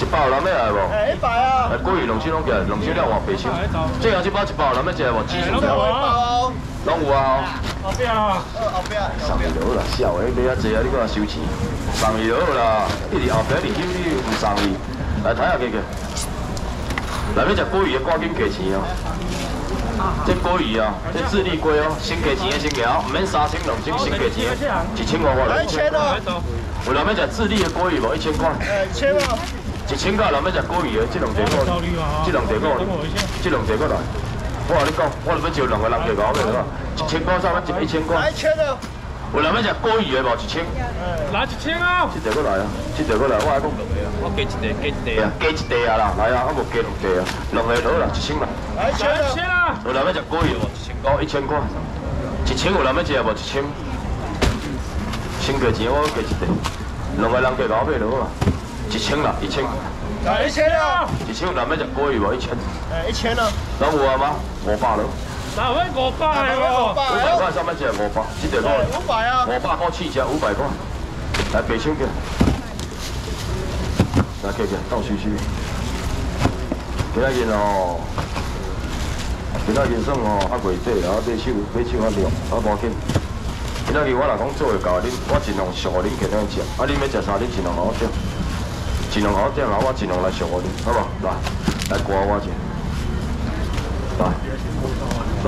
一包蓝咩来无？哎，一百啊！哎，桂鱼龙虾拢有，龙虾了往北上。最近有几包一包蓝咩进来无？鸡翅包，拢有啊。后边啊，后边啊。生意好啦，小的你阿姐啊，你讲收钱。生意好啦，你后边你叫你唔生意，来睇下佮个。内面食桂鱼的挂件价钱哦。这桂鱼啊，这智利龟哦，先给钱的先聊，唔免三千龙虾先给钱一千块我来。一千啊。我内面食智利的桂鱼无，一千块。一千啊。一千块，有人要吃高鱼的，这两位哥，这两位哥，这两位哥来。我跟你讲，我准备招两个人加五的，一千块三么子一千块？来了。有人要吃高鱼的，冇一千？来一千啊！这几位来啊？这几位来，我还讲两个啊。我加一袋，加一袋啊！加一袋啊啦，来啊！我冇加两袋啊，两个人多啦，一千啦。来钱了。有人要吃高鱼的冇一千来一千啊这几过来啊这几过来我还讲两个啊我加一袋加一袋啊加一袋啊啦来啊我加两啊两个人啦一千啦来钱了有人要吃高鱼的一千块，一千块。一千，有人要吃冇一千？千块钱我加一袋，两个人加五的，好嘛？一千啦，一千。哎，一千啦。一千咱哪物食贵无？一千。哎，一千啦。拢有啊吗？五百咯。哪物五百？五百块，三百只五百，七条够。五百啊！五百够起食，五百块。来，别手去。来，叫叫，倒徐徐。今仔日哦，今仔日算哦，较袂济，然后买手买手较量，啊无紧。今仔日我来讲做会到，恁我尽量想互恁尽量食，啊恁要食啥，日尽量拢食。尽量好点，拿我尽量来上好你。好不？来，来挂我钱，来，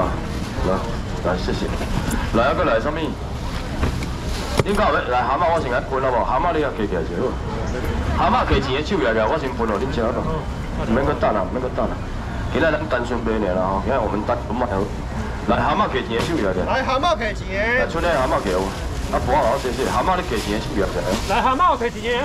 来，来，谢谢。来一个来什么？应该来蛤蟆，我先来分了蛤蟆，你又给起来着？蛤蟆给钱的手来着，我先分了，你吃好不？免搁等啊，免搁等啊。现在咱单纯白领了哈，现在我们单不买楼。来蛤蟆给钱给超越着。来蛤蟆给钱。来，出来蛤蟆给我。啊，不好，谢谢。喊蛤你给钱蟆，给越着。来蛤蟆，我给钱。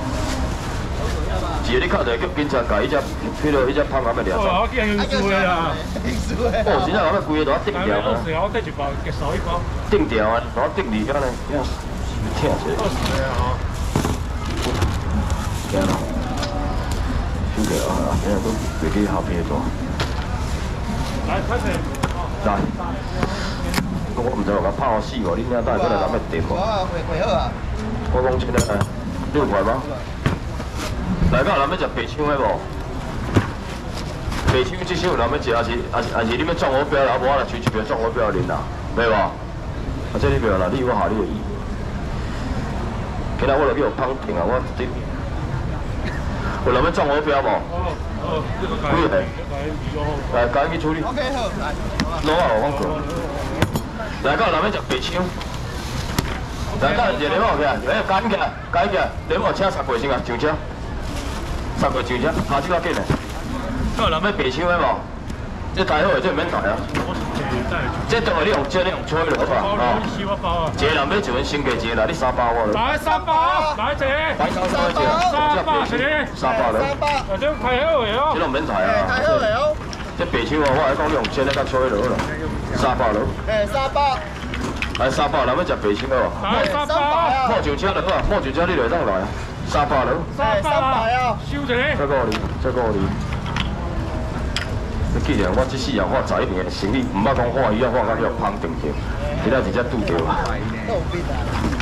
几个你卡在叫警察搞那只，比如那只拍马的料。哦，好，今天要读书啊，读书。哦，现在我们贵的都一定调啊。我好带一把，给手一把。定调啊，拿定里呢，嘞，听一下。二十的啊！行了，兄弟啊，现在都飞机下飞的多。来，快点！来，我唔知我甲拍我死我，你呾带过来咱们订货。我回回好啊。我讲钱六块吗？来到人边食白切鸡无？白切这至少南边食也是也是是你们装火表，老某来取表无？啊这里不要了，你有好你有意。给他我来给我批啊！我对，有人买装火表无？几来，来自处理。OK 好，来。过。来到南边吃白切来，到一辆车过来，来，赶紧赶紧，立马先上车。八个就啫，下次再叫你。哥，你买白烧咩嘛？这大包来，这唔准大啊。这都系啲红椒、啲红菜了，好伐？啊。一包啊。哥，一份生鸡煎啦，你三包啊了。三包，买只，三包，三包，兄弟，三包了。来，将大包来哦。这唔准大啊。大包来哦。这白烧我我系讲你红椒呢，加菜了好啦。三包了。诶，三包。来，三包，你买只白烧哦。来，三包莫上车了，好伐？莫上车，你来上来啊！三百多，三百啊，收一个。再过哩，再过哩。你既然我这世人我载平的行唔捌讲化鱼啊，化到许框顶顶，其他直接拄着啊。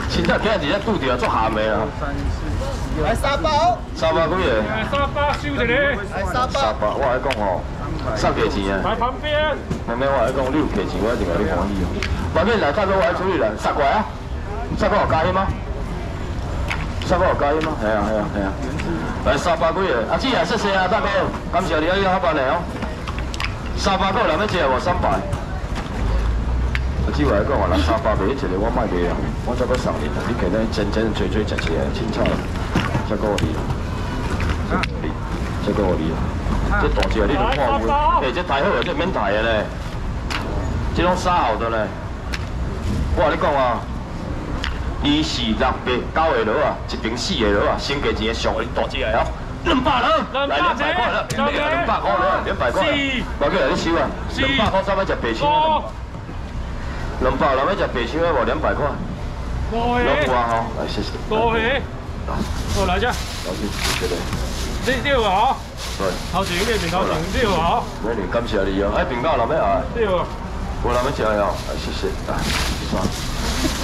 其他其他直接拄着啊，咸的啊。来沙发，沙发几个？沙发，收一个。我来讲吼，收旗子啊。在旁边。妹妹，我来讲，你有旗我一定来你讲伊哦。外面来，漳我来处理来，十块啊，杀过有加钱吗？三百块吗？系啊系啊系啊。来三百几啊？阿姐也说声阿大哥，感谢你阿要下班哦。三百块两百只无三百。我只唯一个学人三百，第一只我买嚟啊，我做不熟哩你其他整整最最值钱啊，青菜，十公里，十公这大只你都怕哎，这抬好啊，这免抬嘞。这拢三号的嘞。我话你讲啊。二是六八九个楼啊，一平四个楼啊，升价一个上云大只来哦，两百楼，来两百块了，块，两百五楼，两百块，我今日来收啊，两百块三百七百千，两百百买七百千无两百块，多谢，多谢，我来一下，你你这下哦，好，请你平告，请你这下哦，那您感谢了，你啊，来平告楼买啊，这下，我楼买就要谢谢啊，谢谢。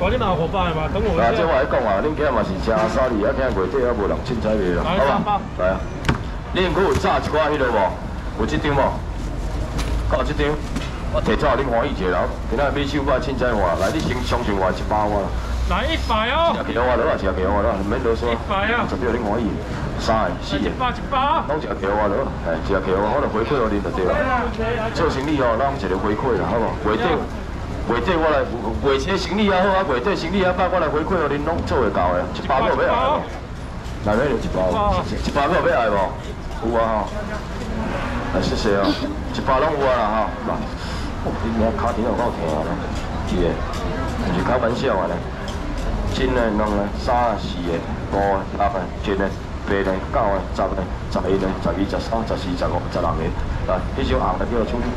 我啲嘛好办嘛，等我来。即我喺讲啊，恁今日嘛是正沙意，阿今日月底阿无人清彩未啦，好吧？来啊，恁可有鸡一迄个无？有即张冇？搞即张，我提早你欢喜者，然后另外买手包清彩话，来你先相信我一包啊。来一包哟！一几多到啊？一日几号了？啊？免啰嗦一包啊。十边恁欢喜，三、四只。一包一了？弄一日几号到？系一可能回馈我你就对啦。做生意哦，弄一日回馈啦，好不？回馈。月底我来，卖这生意还好啊，月底生意还歹，我来回馈哦，恁拢做会到的，一包要不要？内面有一包，一包要不要来无？有啊，啊谢谢哦，一包拢有啊啦哈，你名卡听有够听啊，是的，不是开玩笑的，真的弄个三啊四个、五个、六个、七个、八个、九个、十个、十一个、十二、十三、十四、十五、十六个，啊，必须要拿来给我处理，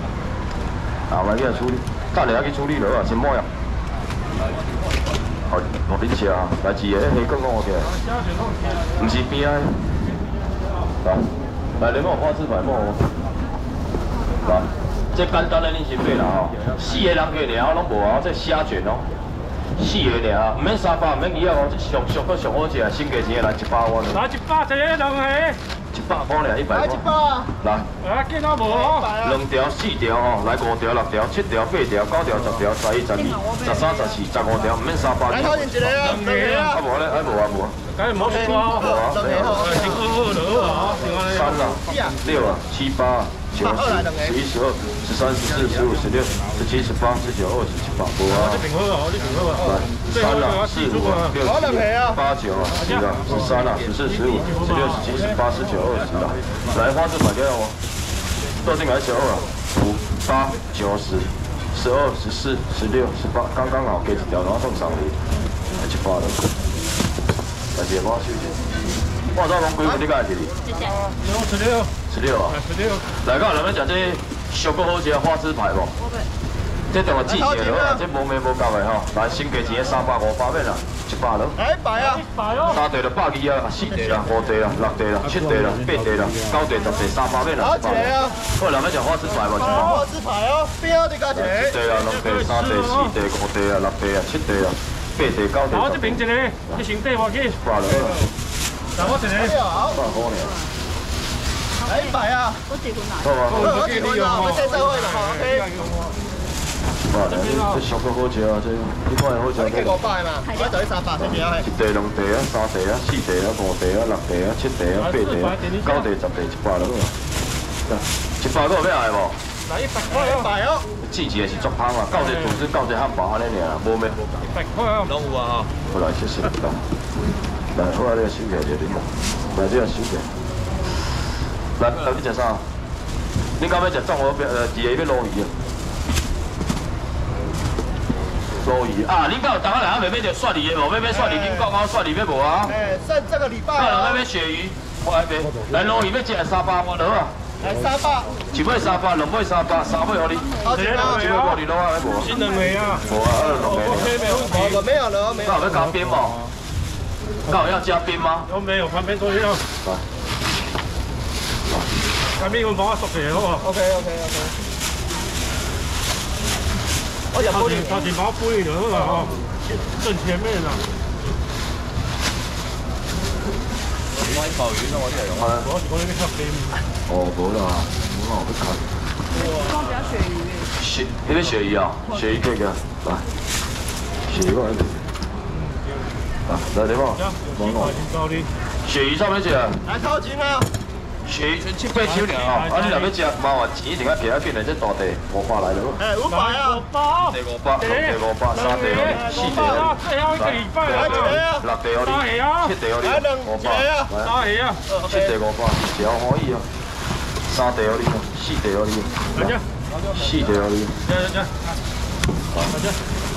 拿来给我处理。等下去处理了嘛，先买啊。哦，五日车，来几个虾羹，好食。唔是边仔，来来，恁某花枝百某，来。这简单的恁是买啦吼，四个人去聊拢无啊，这虾卷哦，四个尔，唔免三包，唔免二个上上够上好食，性价比一下来一包我。来一包，一个两个。一百块俩，一百块。来，两条、四条来五条、六条、七条、八条、九条、十条、十一、十二、十三、十四、十五条，五、六、七、八。九十、十一、十二、十三、十四、十五、十六、十七、十八、十九、二十，去把波啊！来，三啦、四、五、六、七、八、九、十啦、十三啦、十四、十五、十六、十七、十八、十九、二十啦！来，花字买掉哦，倒进来十二啊，五、八、九、十、十二、十四、十六、十八，刚刚好，给一条，然后送上来去八了。来包休息。我早拢几分？你敢会记得？十六，十六啊！十六。来，到咱们食这小够好吃的花枝排无？这电话记一下这无门无教的吼，来，身价钱三百五八块啦，一百了。一百啊！百三台就霸气啊！四台啊，五台啊，六台啦，七台啦，八台啦，九台十台三百块啦。好食了。我来买只花枝排无？花枝排哦，啊，六台、三台、四台、五台啊，六台啊，七台啊，八台、九台。这平一个，你我去三百啊！我结婚拿的。我结婚啦！我介绍去的。哇，你这熟个好吃啊！这，你看好吃。才几个百嘛？系啊，就一三百，这边啊。一袋、两袋啊，三袋啊，四袋啊，五袋啊，六袋啊，七袋啊，八袋啊，九袋、十袋一挂了一挂够要来不？来一百块哟！大哟！季节是足香嘛，到这土质，到这黑毛，它呢，毛面。一百块啊！老哇！过来吃食来，出来那个小件就点来来，这个小件。来，来你在啥？你刚不要装我别呃第二个龙鱼啊？鲈鱼啊！你刚有同我人啊，妹必要甩鱼的，无未必甩鱼，你讲我甩鱼要无啊？哎，剩这个礼拜。那边雪鱼，我那边。来龙鱼要一三八，我攞啊！来三八。一买三八，两买三八，三买给你。好，这边啊。这我你攞啊，来无？新农的啊。我二楼的。OK，没问题。没有了，没有。那我在旁边嘛。那我要加冰吗？有没有旁边都有。来，旁边我帮我缩起好不好？OK OK OK。我入好不好？正前面的。另鱼我这有。我那边冰哦，不要鳕鱼。鳕？那边鳕鱼啊，鳕鱼这个，来，鳕鱼过来。来点么？帮我。鳕鱼差不些啊。来掏钱啊！鳕鱼七八千两哦，啊你两百只，冇啊，钱点解便宜啊？现在这大地五百来了不？哎，五百啊！五百。第五百，对，第五百，三叠啊，四叠啊，来。六叠啊你。八叠七叠啊你。五百。来。三叠啊。七叠五百，这还可以啊。三叠啊你。四叠啊你。来四叠啊你。来来来。来来来。来来来。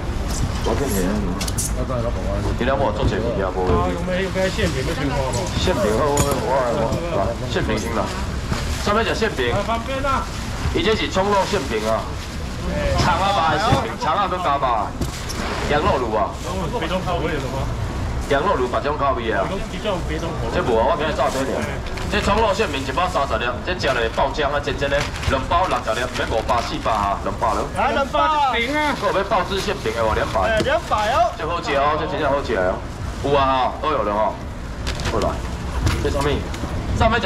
我跟你，你俩莫做馅饼，阿无。馅饼好，我好，馅饼先啦。上面食馅饼？方便啊！伊这是葱肉馅饼啊，肠啊吧馅饼，肠啊都加吧。羊肉卤啊？羊肉口味的吗？羊肉卤，各种口味啊。这无啊，我今日早餐了。这葱肉馅面一包三十粒，这加了爆浆啊，真真嘞，两包六十粒，唔要五百四百下，两百了。来两包一平啊！够要爆汁馅饼的话，两百。两百哦。就好解哦，这真真好吃哦。有啊，都有了哦。过来，这什么？上面。